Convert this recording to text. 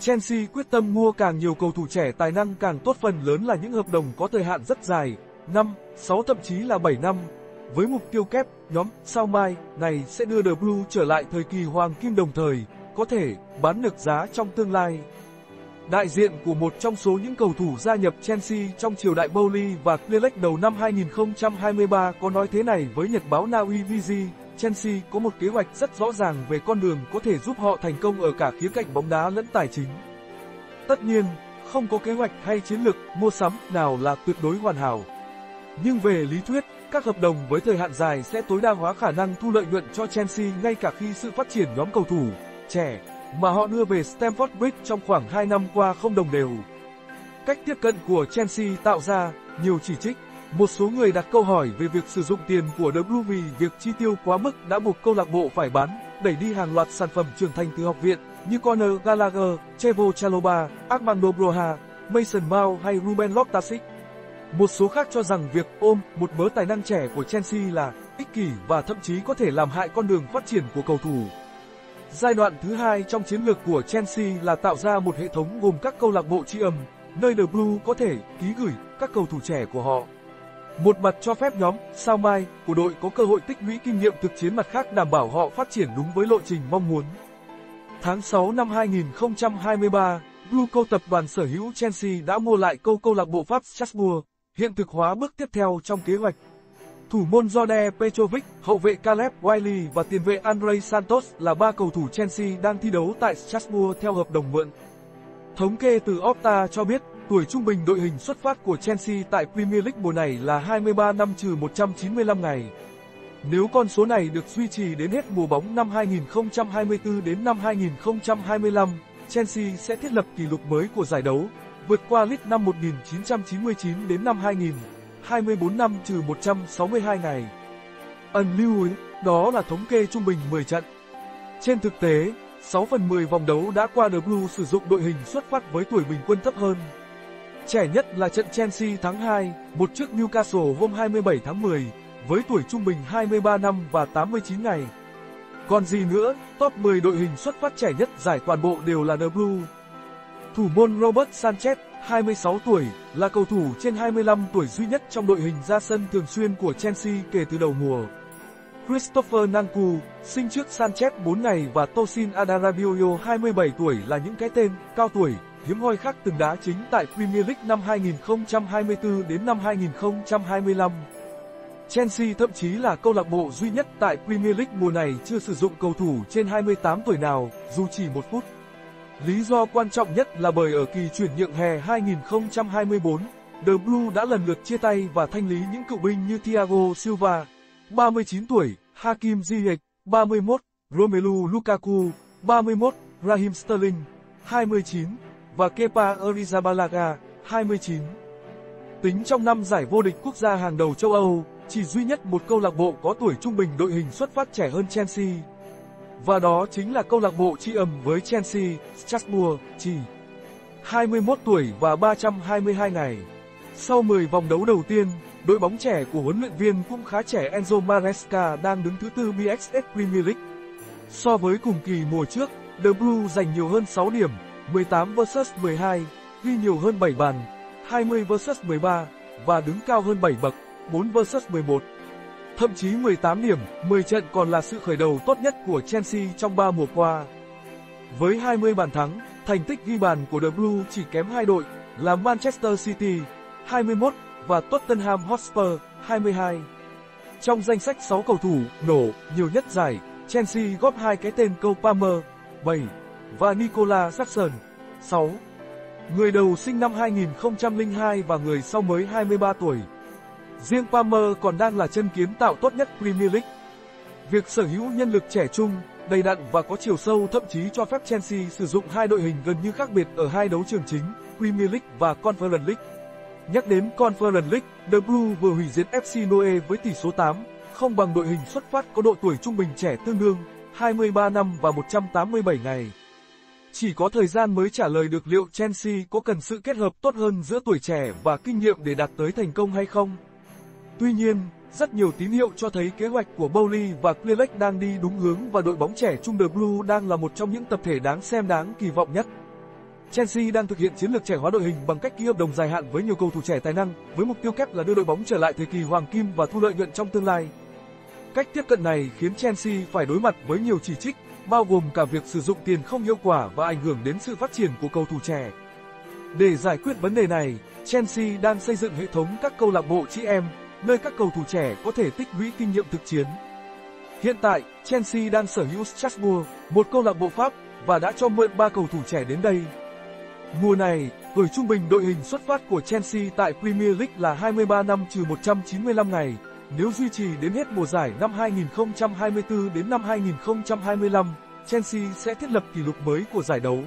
Chelsea quyết tâm mua càng nhiều cầu thủ trẻ tài năng càng tốt phần lớn là những hợp đồng có thời hạn rất dài, 5, 6 thậm chí là 7 năm. Với mục tiêu kép, nhóm sao mai này sẽ đưa The Blue trở lại thời kỳ hoàng kim đồng thời, có thể bán được giá trong tương lai. Đại diện của một trong số những cầu thủ gia nhập Chelsea trong triều đại Bowley và Clearlake đầu năm 2023 có nói thế này với nhật báo Na Uy Visi, Chelsea có một kế hoạch rất rõ ràng về con đường có thể giúp họ thành công ở cả khía cạnh bóng đá lẫn tài chính. Tất nhiên, không có kế hoạch hay chiến lược mua sắm nào là tuyệt đối hoàn hảo. Nhưng về lý thuyết, các hợp đồng với thời hạn dài sẽ tối đa hóa khả năng thu lợi nhuận cho Chelsea ngay cả khi sự phát triển nhóm cầu thủ trẻ mà họ đưa về Stamford Bridge trong khoảng 2 năm qua không đồng đều. Cách tiếp cận của Chelsea tạo ra nhiều chỉ trích. Một số người đặt câu hỏi về việc sử dụng tiền của The Blue vì việc chi tiêu quá mức đã buộc câu lạc bộ phải bán, đẩy đi hàng loạt sản phẩm trưởng thành từ học viện như Conor Gallagher, Trevoh Chaloba, Armando Broha, Mason Mount hay Ruben Loftus-Cheek. Một số khác cho rằng việc ôm một mớ tài năng trẻ của Chelsea là ích kỷ và thậm chí có thể làm hại con đường phát triển của cầu thủ. Giai đoạn thứ hai trong chiến lược của Chelsea là tạo ra một hệ thống gồm các câu lạc bộ tri âm, nơi The Blue có thể ký gửi các cầu thủ trẻ của họ. Một mặt cho phép nhóm sao mai của đội có cơ hội tích lũy kinh nghiệm thực chiến mặt khác đảm bảo họ phát triển đúng với lộ trình mong muốn. Tháng 6 năm 2023, Bluco tập đoàn sở hữu Chelsea đã mua lại câu câu lạc bộ Pháp Strasbourg, hiện thực hóa bước tiếp theo trong kế hoạch. Thủ môn Jorge Petrovic, hậu vệ Caleb Wiley và tiền vệ Andre Santos là ba cầu thủ Chelsea đang thi đấu tại Strasbourg theo hợp đồng mượn. Thống kê từ Opta cho biết, tuổi trung bình đội hình xuất phát của Chelsea tại Premier League mùa này là 23 năm trừ 195 ngày. Nếu con số này được duy trì đến hết mùa bóng năm 2024 đến năm 2025, Chelsea sẽ thiết lập kỷ lục mới của giải đấu, vượt qua lít năm 1999 đến năm 2000. 24 năm trừ 162 ngày. Ẩn lưu ý, đó là thống kê trung bình 10 trận. Trên thực tế, 6 phần 10 vòng đấu đã qua The Blue sử dụng đội hình xuất phát với tuổi bình quân thấp hơn. Trẻ nhất là trận Chelsea tháng 2, một trước Newcastle hôm 27 tháng 10, với tuổi trung bình 23 năm và 89 ngày. Còn gì nữa, top 10 đội hình xuất phát trẻ nhất giải toàn bộ đều là The Blue. Thủ môn Robert Sanchez 26 tuổi, là cầu thủ trên 25 tuổi duy nhất trong đội hình ra sân thường xuyên của Chelsea kể từ đầu mùa. Christopher Nanku, sinh trước Sanchez 4 ngày và Tosin Adarabioyo 27 tuổi là những cái tên cao tuổi, hiếm hoi khác từng đá chính tại Premier League năm 2024 đến năm 2025. Chelsea thậm chí là câu lạc bộ duy nhất tại Premier League mùa này chưa sử dụng cầu thủ trên 28 tuổi nào, dù chỉ một phút. Lý do quan trọng nhất là bởi ở kỳ chuyển nhượng hè 2024, The Blue đã lần lượt chia tay và thanh lý những cựu binh như Thiago Silva, 39 tuổi, Hakim Ziyech, 31, Romelu Lukaku, 31, Raheem Sterling, 29 và Kepa Arrizabalaga, 29. Tính trong năm giải vô địch quốc gia hàng đầu châu Âu, chỉ duy nhất một câu lạc bộ có tuổi trung bình đội hình xuất phát trẻ hơn Chelsea. Và đó chính là câu lạc bộ tri ầm với Chelsea, Strasbourg, chỉ 21 tuổi và 322 ngày. Sau 10 vòng đấu đầu tiên, đội bóng trẻ của huấn luyện viên cũng khá trẻ Enzo Maresca đang đứng thứ tư BXS Premier League. So với cùng kỳ mùa trước, The Blue giành nhiều hơn 6 điểm, 18 vs 12, ghi nhiều hơn 7 bàn, 20 vs 13 và đứng cao hơn 7 bậc, 4 vs 11. Thậm chí 18 điểm, 10 trận còn là sự khởi đầu tốt nhất của Chelsea trong 3 mùa qua. Với 20 bàn thắng, thành tích ghi bàn của The Blue chỉ kém hai đội là Manchester City 21 và Tottenham Hotspur 22. Trong danh sách 6 cầu thủ nổ nhiều nhất giải, Chelsea góp hai cái tên câu Palmer 7 và Nicola Jackson 6. Người đầu sinh năm 2002 và người sau mới 23 tuổi. Riêng Palmer còn đang là chân kiếm tạo tốt nhất Premier League. Việc sở hữu nhân lực trẻ trung, đầy đặn và có chiều sâu thậm chí cho phép Chelsea sử dụng hai đội hình gần như khác biệt ở hai đấu trường chính, Premier League và Conference League. Nhắc đến Conference League, The Blue vừa hủy diệt FC Noe với tỷ số 8, không bằng đội hình xuất phát có độ tuổi trung bình trẻ tương đương 23 năm và 187 ngày. Chỉ có thời gian mới trả lời được liệu Chelsea có cần sự kết hợp tốt hơn giữa tuổi trẻ và kinh nghiệm để đạt tới thành công hay không. Tuy nhiên, rất nhiều tín hiệu cho thấy kế hoạch của Bowley và Clearlake đang đi đúng hướng và đội bóng trẻ Trung The Blue đang là một trong những tập thể đáng xem đáng kỳ vọng nhất. Chelsea đang thực hiện chiến lược trẻ hóa đội hình bằng cách ký hợp đồng dài hạn với nhiều cầu thủ trẻ tài năng, với mục tiêu kép là đưa đội bóng trở lại thời kỳ hoàng kim và thu lợi nhuận trong tương lai. Cách tiếp cận này khiến Chelsea phải đối mặt với nhiều chỉ trích, bao gồm cả việc sử dụng tiền không hiệu quả và ảnh hưởng đến sự phát triển của cầu thủ trẻ. Để giải quyết vấn đề này, Chelsea đang xây dựng hệ thống các câu lạc bộ chị em, nơi các cầu thủ trẻ có thể tích lũy kinh nghiệm thực chiến. Hiện tại, Chelsea đang sở hữu Strasbourg, một câu lạc bộ Pháp, và đã cho mượn 3 cầu thủ trẻ đến đây. Mùa này, tuổi trung bình đội hình xuất phát của Chelsea tại Premier League là 23 năm trừ 195 ngày. Nếu duy trì đến hết mùa giải năm 2024 đến năm 2025, Chelsea sẽ thiết lập kỷ lục mới của giải đấu.